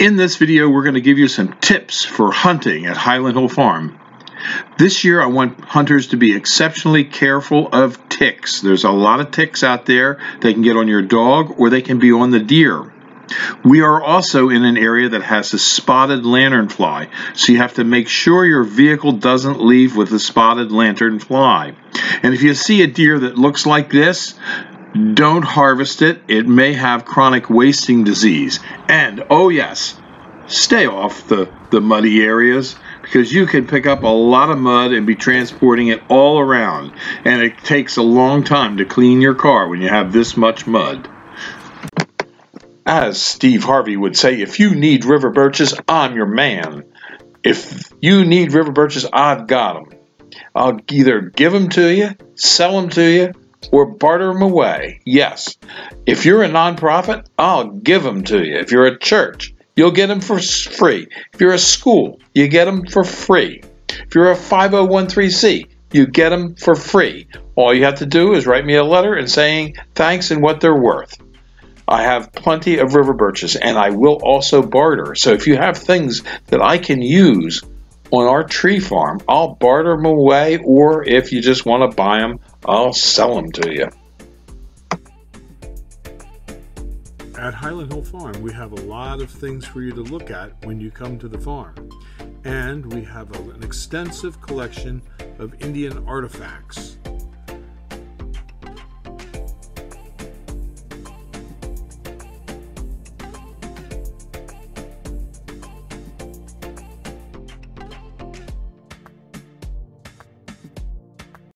In this video, we're going to give you some tips for hunting at Highland Hill Farm. This year, I want hunters to be exceptionally careful of ticks. There's a lot of ticks out there. They can get on your dog or they can be on the deer. We are also in an area that has a spotted lanternfly, so you have to make sure your vehicle doesn't leave with a spotted lanternfly. And if you see a deer that looks like this, don't harvest it. It may have chronic wasting disease. And, oh yes, stay off the, the muddy areas because you can pick up a lot of mud and be transporting it all around. And it takes a long time to clean your car when you have this much mud. As Steve Harvey would say, if you need river birches, I'm your man. If you need river birches, I've got them. I'll either give them to you, sell them to you, or barter them away. Yes. If you're a nonprofit, I'll give them to you. If you're a church, you'll get them for free. If you're a school, you get them for free. If you're a 501c, you get them for free. All you have to do is write me a letter and saying thanks and what they're worth. I have plenty of river birches and I will also barter. So if you have things that I can use on our tree farm, I'll barter them away, or if you just want to buy them, I'll sell them to you. At Highland Hill Farm, we have a lot of things for you to look at when you come to the farm. And we have an extensive collection of Indian artifacts.